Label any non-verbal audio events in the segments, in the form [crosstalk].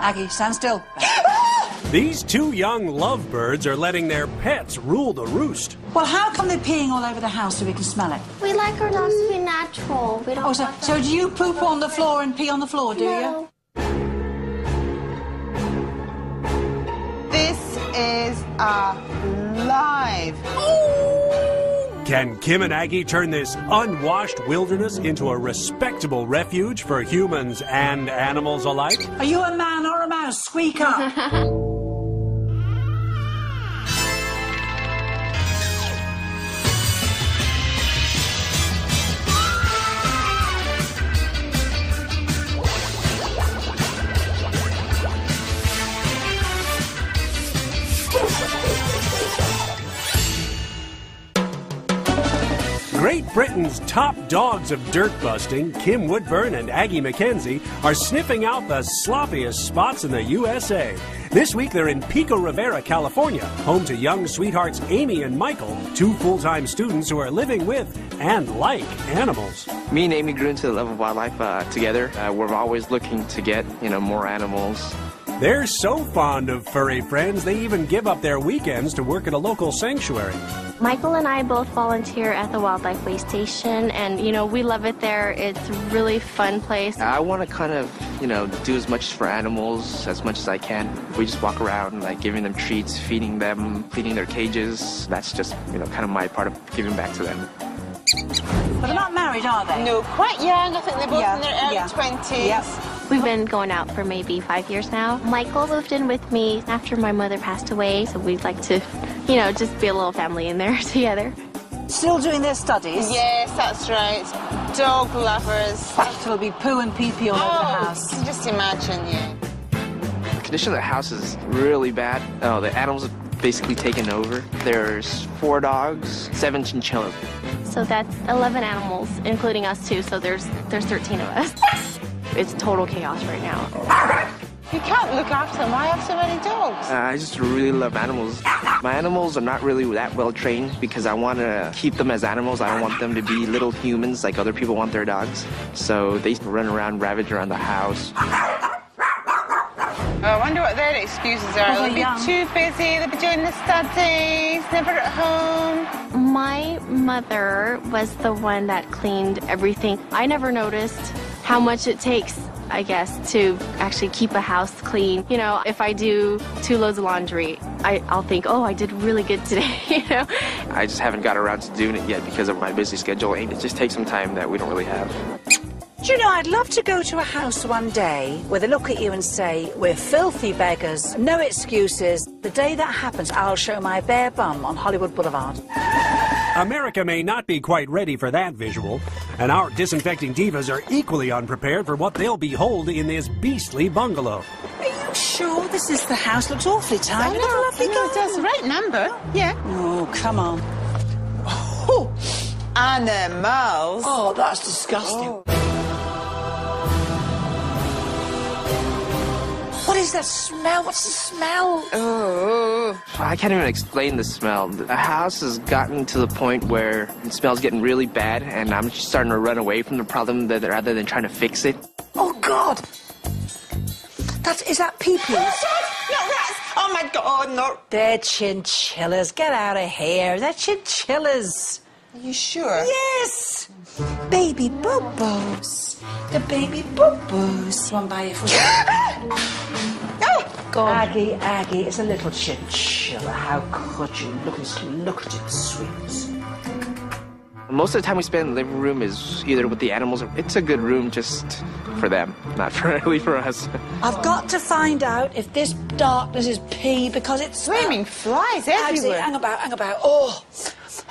Aggie, stand still. [gasps] These two young lovebirds are letting their pets rule the roost. Well, how come they're peeing all over the house so we can smell it? We like our dogs to be natural. We don't Oh, so, so do you poop on the floor and pee on the floor, do No. This is uh, alive. Oh, Can Kim and Aggie turn this unwashed wilderness into a respectable refuge for humans and animals alike? Are you a man or a mouse? Squeak [laughs] top dogs of dirt busting, Kim Woodburn and Aggie MacKenzie, are sniffing out the sloppiest spots in the USA. This week they're in Pico Rivera, California, home to young sweethearts Amy and Michael, two full time students who are living with and like animals. Me and Amy grew into the love of wildlife uh, together. Uh, we're always looking to get, you know, more animals. They're so fond of furry friends, they even give up their weekends to work at a local sanctuary. Michael and I both volunteer at the Wildlife Way Station, and you know we love it there. It's a really fun place. I want to kind of, you know, do as much for animals as much as I can. We just walk around, like giving them treats, feeding them, cleaning their cages. That's just, you know, kind of my part of giving back to them. But they're not married, are they? No, quite young. I think they're both Yeah, in their early yeah. 20s. Yep. We've been going out for maybe five years now. Michael moved in with me after my mother passed away, so we'd like to, you know, just be a little family in there [laughs] together. Still doing their studies? Yes, that's right. Dog lovers. So there'll be poo and pee pee all over the Oh, house. can you just imagine, yeah. The condition of the house is really bad. Oh, the animals have basically taken over. There's four dogs, seven chinchillas. So that's 11 animals, including us too. So there's there's 13 of us. [laughs] It's total chaos right now. You can't look after them. Why have so many dogs? Uh, I just really love animals. My animals are not really that well trained because I want to keep them as animals. I don't want them to be little humans like other people want their dogs. So they run around, ravage around the house. Oh, I wonder what their excuses are. Well, They'll be young. too busy, they'll be doing the studies, never at home. My mother was the one that cleaned everything. I never noticed how much it takes, I guess, to actually keep a house clean. You know, if I do two loads of laundry, I, I'll think, oh, I did really good today, [laughs] you know? I just haven't got around to doing it yet because of my busy schedule. And it just takes some time that we don't really have. Do you know, I'd love to go to a house one day where they look at you and say, We're filthy beggars, no excuses. The day that happens, I'll show my bare bum on Hollywood Boulevard. America may not be quite ready for that visual, and our disinfecting divas are equally unprepared for what they'll behold in this beastly bungalow. Are you sure this is the house? Looks awfully I tidy. know, Look lovely I know, it does. garden. Right number. Yeah. Oh, come on. Oh, [laughs] animals. Oh, that's disgusting. What is that smell? What's the smell? Oh. I can't even explain the smell. The house has gotten to the point where it smells getting really bad, and I'm just starting to run away from the problem that, rather than trying to fix it. Oh, God. That's, is that pee-pee? Not rats. Oh my god, no. They're chinchillas. Get out of here. They're chinchillas. Are you sure? Yes. Baby boo-boos. The baby boo-boos. One by you for [gasps] Oh, God. Aggie, Aggie, it's a little chinchilla. How could you? Look at, look at it, sweet. Most of the time we spend in the living room is either with the animals or it's a good room just for them, not for [laughs] really for us. I've got to find out if this darkness is pee because it's swimming uh, flies Agsy, everywhere. hang about, hang about. Oh,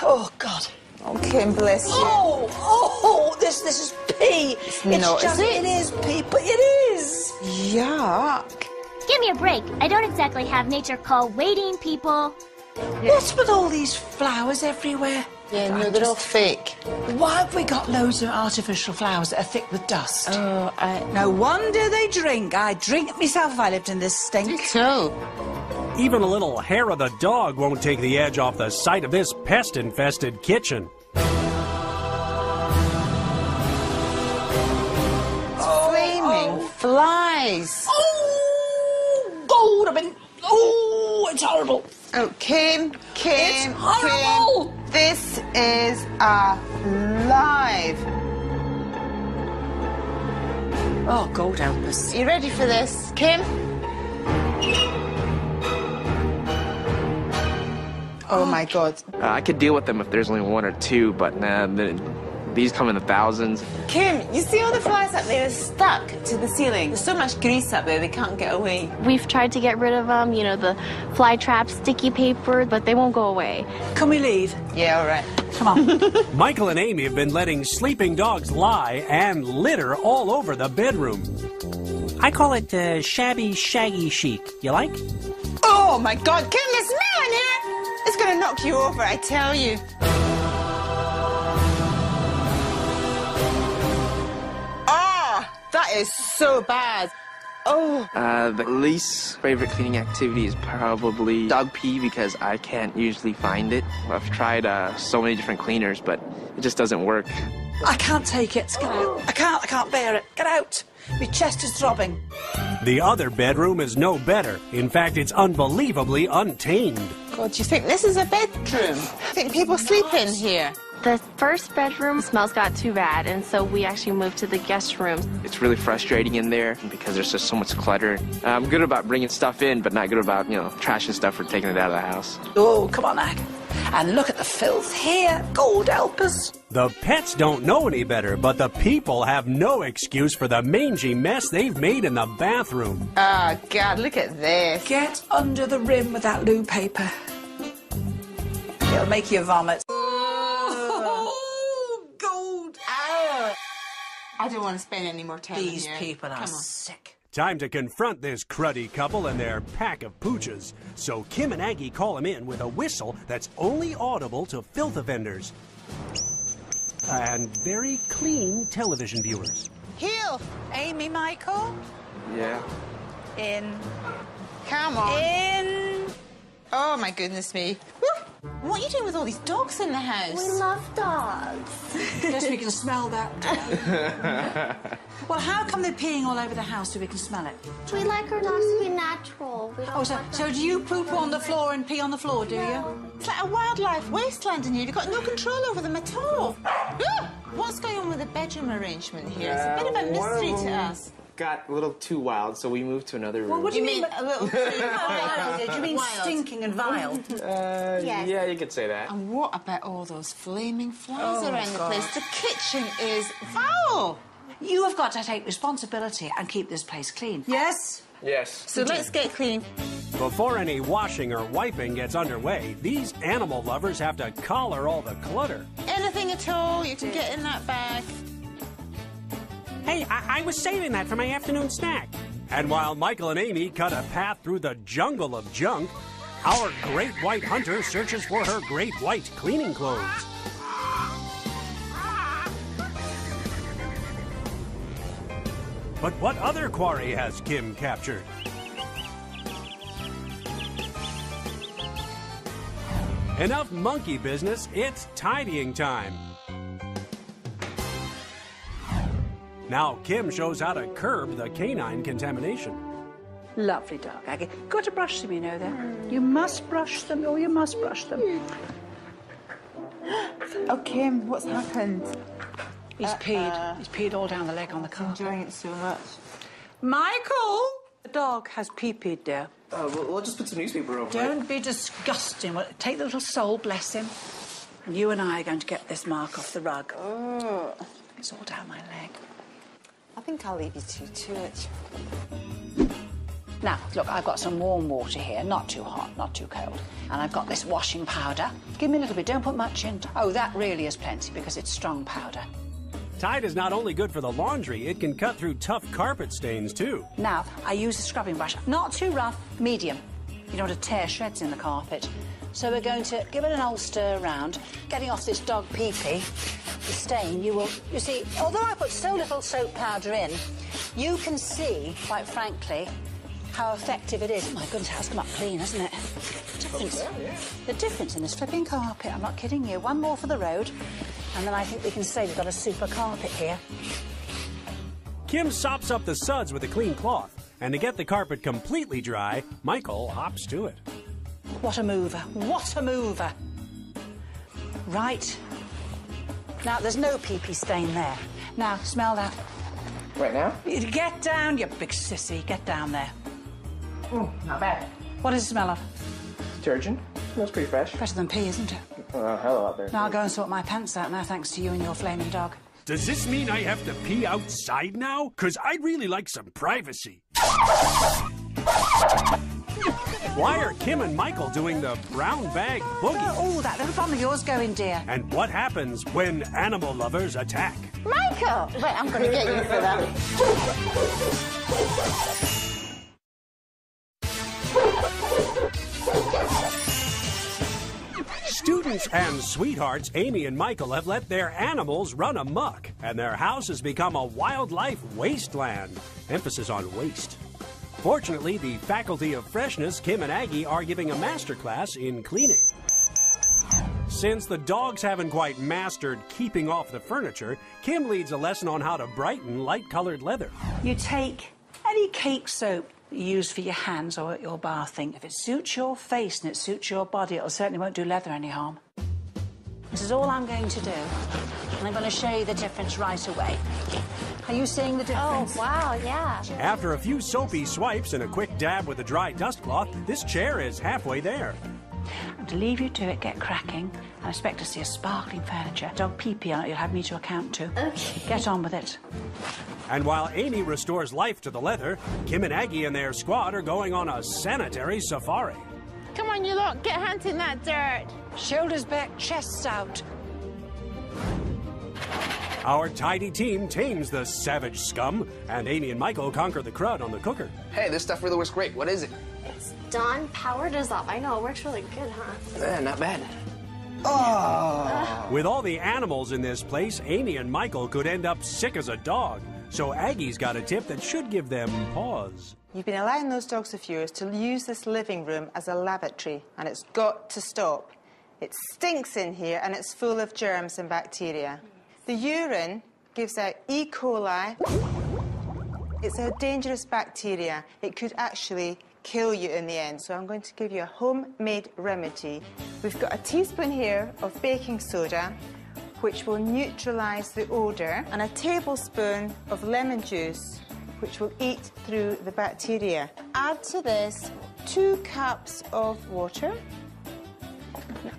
oh God. Okay, bless you. Oh, oh, oh this this is pee. It's not, just, is it? it is pee, but it is. Yuck. Give me a break. I don't exactly have nature call waiting, people. What's with all these flowers everywhere? Yeah, no, they're all fake. Why have we got loads of artificial flowers that are thick with dust? Oh, I. no wonder they drink. I'd drink myself if I lived in this stink. So, Even a little hair of the dog won't take the edge off the sight of this pest I've been. Oh, it's horrible. Oh, Kim, Kim, It's horrible. Kim. This is alive. Oh, God help us. You ready for this, Kim? Oh my God. Uh, I could deal with them if there's only one or two, but nah, the, these come in the thousands. Kim, you see all the flies up there stuck to the ceiling? There's so much grease up there, they can't get away. We've tried to get rid of them, you know, the fly traps, sticky paper, but they won't go away. Can we leave? Yeah, all right. Come on. [laughs] Michael and Amy have been letting sleeping dogs lie and litter all over the bedroom. I call it uh, shabby shaggy chic. You like? Oh my God, Kim, the smell in here! It's gonna knock you over, I tell you. That is so bad. Oh, Uh, the least favorite cleaning activity is probably dog pee because I can't usually find it. I've tried uh, so many different cleaners, but it just doesn't work. I can't take it. Get out. I can't. I can't bear it. Get out. My chest is throbbing. The other bedroom is no better. In fact, it's unbelievably untamed. God, you think this is a bedroom? I think people sleep in here. The first bedroom smells got too bad, and so we actually moved to the guest room. It's really frustrating in there because there's just so much clutter. I'm good about bringing stuff in, but not good about, you know, trashing stuff or taking it out of the house. Oh, come on, Ag. And look at the filth here. God help us. The pets don't know any better, but the people have no excuse for the mangy mess they've made in the bathroom. Oh, God, look at this. Get under the rim with that loo paper. It'll make you vomit. Oh, gold. Ow. I don't want to spend any more time in These here. people are Come sick. Time to confront this cruddy couple and their pack of pooches. So Kim and Aggie call him in with a whistle that's only audible to filth offenders and very clean television viewers. Heel. Amy, Michael, Yeah. in, Come on. in. Oh, my goodness me. Woo. What are you doing with all these dogs in the house? We love dogs. Yes, we can smell that. [laughs] well, how come they're peeing all over the house so we can smell it? We like our dogs to be natural. Oh, so, so do you poop on the floor and pee on the floor, do you? It's like a wildlife wasteland in here. You've got no control over them at all. [gasps] What's going on with the bedroom arrangement here? It's a bit of a uh, mystery to us. Got a little too wild, so we moved to another room. what do You you mean mean? a little too [laughs] Wild. wild? Do you mean Wild. stinking and vile? [laughs] Uh, Yes. Yeah, you could say that. And what about all those flaming flies Oh, around the place? The kitchen is foul. You have got to take responsibility and keep this place clean. Yes? Yes. So let's get clean. Before any washing or wiping gets underway, these animal lovers have to collar all the clutter. Anything at all you can get in that bag. Hey, I, I was saving that for my afternoon snack. And while Michael and Amy cut a path through the jungle of junk, our great white hunter searches for her great white cleaning clothes. But what other quarry has Kim captured? Enough monkey business, it's tidying time. Now Kim shows how to curb the canine contamination. Lovely dog, Aggie. Got to brush them, you know that. You must brush them. Oh, you must brush them. [gasps] Oh, Kim, what's happened? He's peed. He's peed all down the leg on the carpet. Enjoying it so much. Michael! The dog has pee-peed there. Uh, we'll, we'll just put some newspaper over it. Don't be disgusting. Well, take the little soul, bless him. And you and I are going to get this mark off the rug. Oh, It's all down my leg. I think I'll leave you two to it. Now, look, I've got some warm water here, not too hot, not too cold. And I've got this washing powder. Give me a little bit, don't put much in. Oh, that really is plenty because it's strong powder. Tide is not only good for the laundry, it can cut through tough carpet stains too. Now, I use a scrubbing brush. Not too rough, medium. You don't want to tear shreds in the carpet. So we're going to give it an old stir around, getting off this dog pee-pee. The stain, you will... You see, although I put so little soap powder in, you can see, quite frankly, how effective it is. Oh My goodness, how's come up clean, hasn't it? The Difference. Oh, the difference in this flipping carpet, I'm not kidding you. One more for the road, and then I think we can say we've got a super carpet here. Kim sops up the suds with a clean cloth, and to get the carpet completely dry, Michael hops to it. What a mover. What a mover. Right. Now, there's no pee-pee stain there. Now, smell that. Right now? Get down, you big sissy. Get down there. Oh, Not bad. What does it smell of? Detergent. Smells pretty fresh. Better than pee, isn't it? Uh, hell out there. Now I'll go and sort my pants out now, thanks to you and your flaming dog. Does this mean I have to pee outside now? Cause I'd really like some privacy. Why are Kim and Michael doing the brown bag boogie? Oh, that little bum of yours going, dear. And what happens when animal lovers attack? Michael! Wait, I'm going to get you for that. Students and sweethearts Amy and Michael have let their animals run amok, and their house has become a wildlife wasteland. Emphasis on waste. Fortunately, the Faculty of Freshness, Kim and Aggie, are giving a masterclass in cleaning. Since the dogs haven't quite mastered keeping off the furniture, Kim leads a lesson on how to brighten light colored leather. You take any cake soap you use for your hands or at your bathing. If it suits your face and it suits your body, it certainly won't do leather any harm. This is all I'm going to do. And I'm going to show you the difference right away. Are you seeing the Oh, wow, yeah. After a few soapy swipes and a quick dab with a dry dust cloth, this chair is halfway there. I'm to leave you to it, get cracking, I expect to see a sparkling furniture. Dog pee pee on it, you'll have me to account to. Okay. Get on with it. And while Amy restores life to the leather, Kim and Aggie and their squad are going on a sanitary safari. Come on, you lot, get hunting that dirt. Shoulders back, chests out. Our tidy team tames the savage scum, and Amy and Michael conquer the crud on the cooker. Hey, this stuff really works great. What is it? It's Dawn Power Dissolve. I know, it works really good, huh? Yeah, not bad. Oh. With all the animals in this place, Amy and Michael could end up sick as a dog. So Aggie's got a tip that should give them pause. You've been allowing those dogs of yours to use this living room as a lavatory, and it's got to stop. It stinks in here, and it's full of germs and bacteria. The urine gives out E. coli. It's a dangerous bacteria. It could actually kill you in the end. So I'm going to give you a homemade remedy. We've got a teaspoon here of baking soda, which will neutralize the odor, and a tablespoon of lemon juice, which will eat through the bacteria. Add to this two cups of water.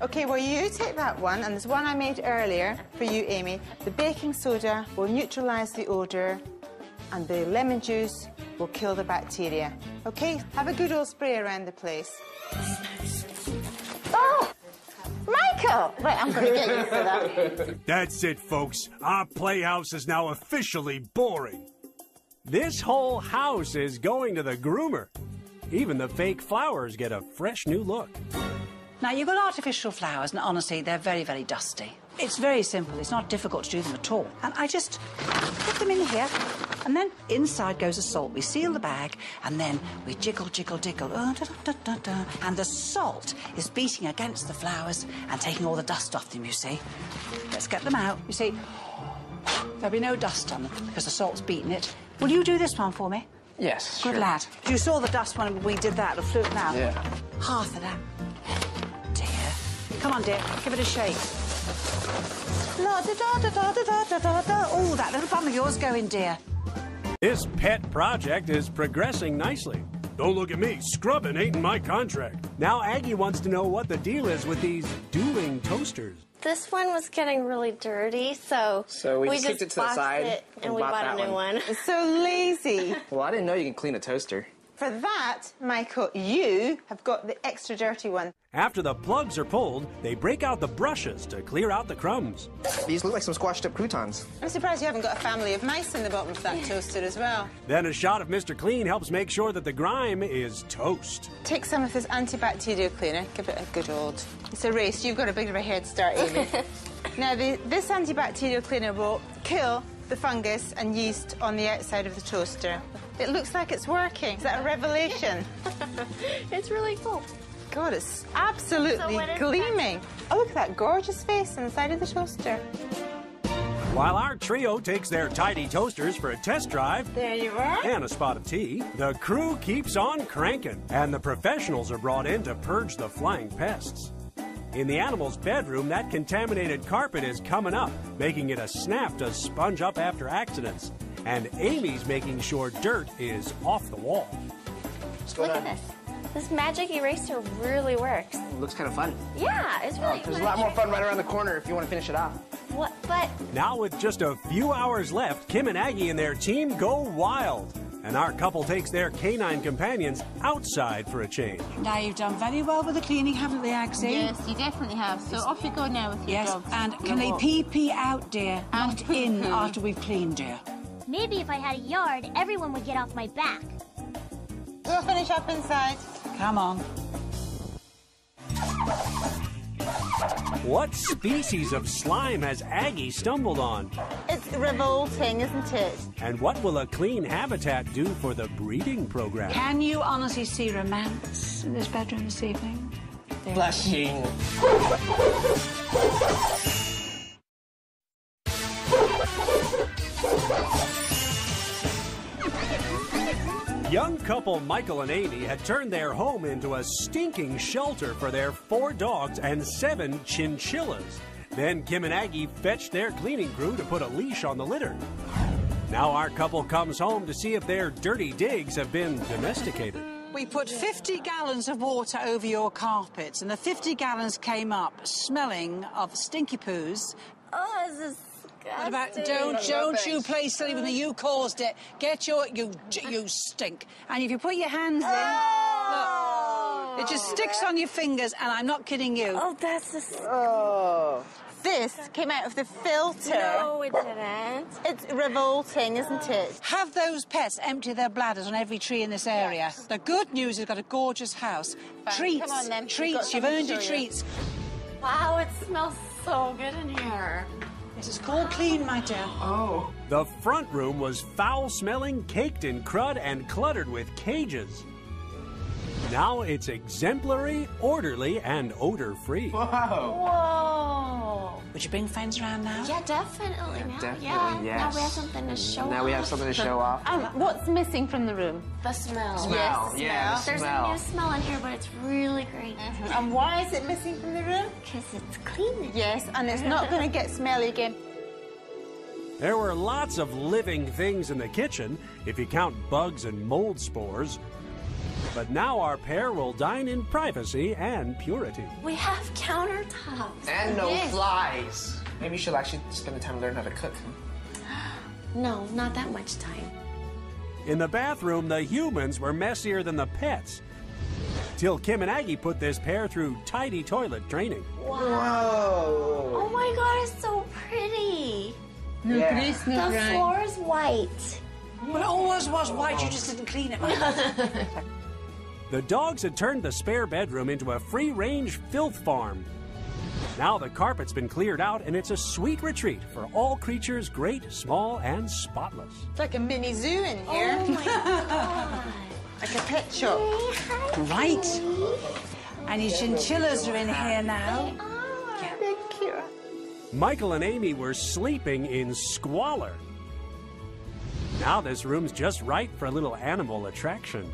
Okay, well, you take that one, and there's one I made earlier for you, Amy. The baking soda will neutralize the odor, and the lemon juice will kill the bacteria. Okay, have a good old spray around the place. Oh, Michael! Right, I'm going to get you for that. [laughs] That's it, folks. Our playhouse is now officially boring. This whole house is going to the groomer. Even the fake flowers get a fresh new look. Now, you've got artificial flowers, and honestly, they're very, very dusty. It's very simple. It's not difficult to do them at all. And I just put them in here, and then inside goes the salt. We seal the bag, and then we jiggle, jiggle, jiggle. Uh, da, da, da. And the salt is beating against the flowers and taking all the dust off them, you see. Let's get them out. You see, there'll be no dust on them because the salt's beaten it. Will you do this one for me? Yes. Good sure. lad. You saw the dust when we did that, the flute now. Yeah. Half of that. Dear. Come on, dear. Give it a shake. La da da da da da da da da da. Oh, that little bum of yours going, dear. This pet project is progressing nicely. Don't look at me. Scrubbing ain't in my contract. Now Aggie wants to know what the deal is with these dueling toasters. This one was getting really dirty, so, So we just kicked it to the side it and, and we bought bought a new one. one. [laughs] so lazy. Well, I didn't know you can clean a toaster. For that, Michael, you have got the extra dirty one. After the plugs are pulled, they break out the brushes to clear out the crumbs. These look like some squashed up croutons. I'm surprised you haven't got a family of mice in the bottom of that toaster as well. Then a shot of Mr. Clean helps make sure that the grime is toast. Take some of this antibacterial cleaner, give it a good old. It's a race, you've got a bit of a head start, Amy. [laughs] now, the, this antibacterial cleaner will kill the fungus and yeast on the outside of the toaster. It looks like it's working. Is that a revelation? [laughs] it's really cool. God, it's absolutely So what is that? gleaming. Oh, look at that gorgeous face inside of the toaster. While our trio takes their tidy toasters for a test drive There you are. and a spot of tea, the crew keeps on cranking, and the professionals are brought in to purge the flying pests. In the animal's bedroom, that contaminated carpet is coming up, making it a snap to sponge up after accidents. And Amy's making sure dirt is off the wall. Look at this. This magic eraser really works. Looks kind of fun. Yeah, it's really. Oh, there's a lot more fun right around the corner if you want to finish it off. What? But Now, with just a few hours left, Kim and Aggie and their team go wild. And our couple takes their canine companions outside for a change. Now, you've done very well with the cleaning, haven't they, Agsy? Yes, you definitely have. So off you go now with your Yes, dogs. and can they walk. pee pee out, dear? And Not in poo-poo. after we've cleaned, dear. Maybe if I had a yard, everyone would get off my back. We'll finish up inside. Come on. What species of slime has Aggie stumbled on? It's revolting, isn't it? And what will a clean habitat do for the breeding program? Can you honestly see romance in this bedroom this evening? Blushing. [laughs] Young couple Michael and Amy had turned their home into a stinking shelter for their four dogs and seven chinchillas. Then Kim and Aggie fetched their cleaning crew to put a leash on the litter. Now our couple comes home to see if their dirty digs have been domesticated. We put 50 gallons of water over your carpets, and the 50 gallons came up smelling of stinky poos. oh, this is What about don't don't you play silly with me? You caused it. Get your you you stink. And if you put your hands in, oh! look, it just sticks on your fingers. And I'm not kidding you. Oh, that's just. Oh. This came out of the filter. No, it didn't. It's revolting, isn't it? Have those pets empty their bladders on every tree in this area. The good news is you've got a gorgeous house. Fine, Treats, come on then. Treats. You've something to earned your you. treats. Wow, it smells so good in here. This is called clean, my dear. Oh. The front room was foul smelling, caked in crud, and cluttered with cages. Now it's exemplary, orderly, and odor free. Whoa. Would you bring friends around now? Yeah, definitely. now, Definitely, yeah. yes. Now we have something to show. Now we have off. something to show off. Um, what's missing from the room? The smell. Smell, yeah, the There's smell. a new smell in here, but it's really great And why is it missing from the room? because it's clean. Yes, and it's not going to get smelly again. There were lots of living things in the kitchen, if you count bugs and mold spores. But now our pair will dine in privacy and purity. We have countertops. And no Yes. flies. Maybe you should actually spend the time to learn how to cook. [gasps] No, not that much time. In the bathroom, the humans were messier than the pets. Till Kim and Aggie put this pair through tidy toilet training. Whoa. Oh my god, it's so pretty. Yeah. The floor is white. But it always was white. You just didn't clean it. [laughs] man. The dogs had turned the spare bedroom into a free range filth farm. Now the carpet's been cleared out and it's a sweet retreat for all creatures, great, small, and spotless. It's like a mini zoo in oh here. Oh my [laughs] god. Like a pet shop. right. And your chinchillas are in here now. Michael and Amy were sleeping in squalor. Now this room's just right for a little animal attraction.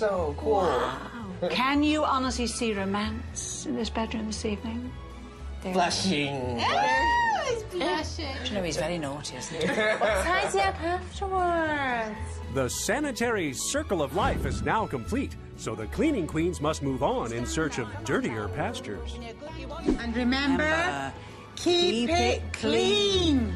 So cool. Can you honestly see romance in this bedroom this evening? Blushing. Ah, you know he's very naughty, isn't he? Tidy up afterwards. The sanitary circle of life is now complete, so the cleaning queens must move on in search of dirtier pastures. And remember, Remember, keep, keep it it clean.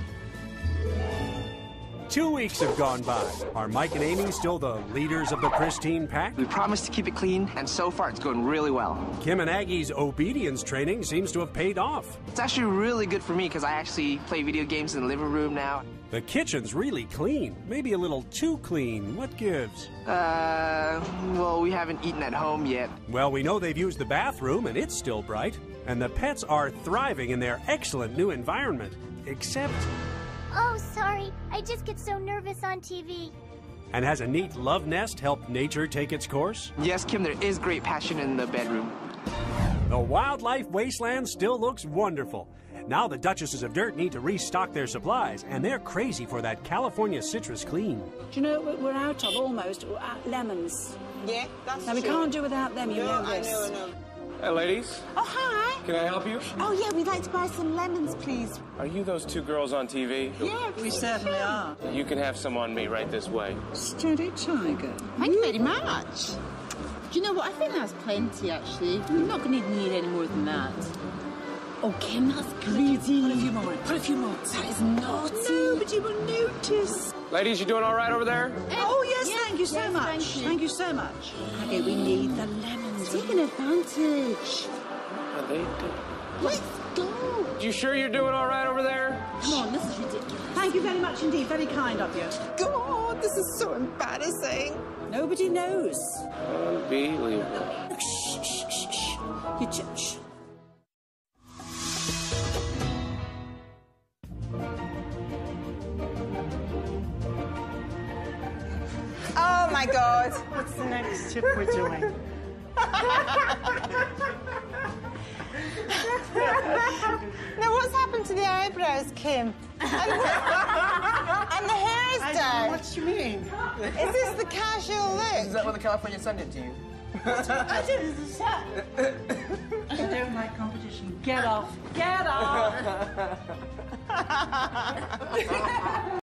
Two weeks have gone by. Are Mike and Amy still the leaders of the pristine pack? We promised to keep it clean, and so far it's going really well. Kim and Aggie's obedience training seems to have paid off. It's actually really good for me because I actually play video games in the living room now. The kitchen's really clean, maybe a little too clean. What gives? Uh, well, we haven't eaten at home yet. Well, we know they've used the bathroom and it's still bright, and the pets are thriving in their excellent new environment. Except, Oh, sorry. I just get so nervous on TV. and has a neat love nest helped nature take its course? Yes, Kim, there is great passion in the bedroom. The wildlife wasteland still looks wonderful. Now the Duchesses of Dirt need to restock their supplies, and they're crazy for that California citrus clean. Do you know what we're out of almost? Uh, lemons. Yeah, that's Now, we true. can't do without them, you No, know I this. know, I know. Hey, ladies, Oh, hi. can I help you? Oh, yeah, we'd like to buy some lemons, please. Are you those two girls on TV? Yeah, We certainly are. You can have some on me right this way. Steady tiger. Thank you very much. Do you know what? I think that's plenty, actually. You're not going to need any more than that. Oh, Kim, that's greedy. Put a few more. Put a few more. That is naughty. Nobody will notice. Ladies, you doing all right over there? Eh, oh, yes, Yes, thank you so yes, much. thank you. Thank you so much. Okay, we need the lemons. Taking advantage. Are they- Let's go. You sure you're doing all right over there? Come on, this is ridiculous. Thank you very much indeed. Very kind of you. God, this is so embarrassing. Nobody knows. Unbelievable. Shh, shh, shh, shh. You ch- shh. Oh my God. What's the next tip we're doing? [laughs] Now, what's happened to the eyebrows, Kim? And the, and the hair's I, down. what do you mean? Is this the casual look? Is that what the California Sun did to you? I did it as a set. I don't like competition. Get off. Get off. [laughs]